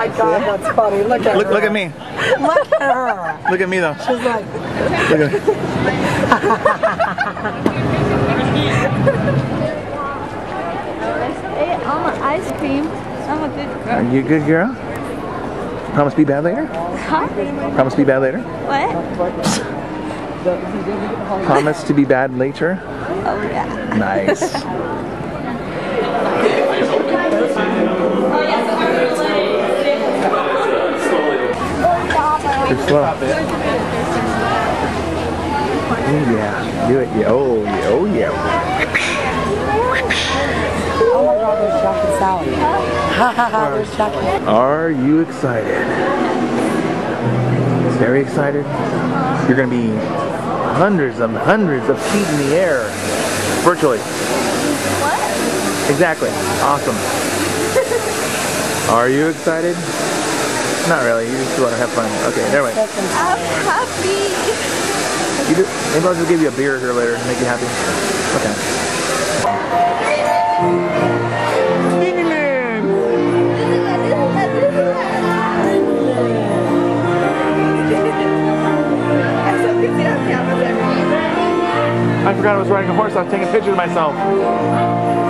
my god, that's funny. Look at Look, her. look at me. Look at her. Look at me though. She's like, Look at me. Ate all my ice cream. I'm a good girl. Are you a good girl? Promise to be bad later? Huh? Promise to be bad later? What? Promise to be bad later? Oh yeah. Nice. Too slow. Oh yeah, do it. Yeah. Oh yeah. Oh yeah. oh my god, there's Jack and Sally. Ha ha ha, there's Jack Are you excited? Very excited. You're gonna be hundreds and hundreds of feet in the air, virtually. What? Exactly. Awesome. Are you excited? Not really. You just want to have fun. Okay, never mind. I'm happy. You do, maybe I'll just give you a beer here later to make you happy. Okay. I forgot I was riding a horse. I was taking pictures of myself.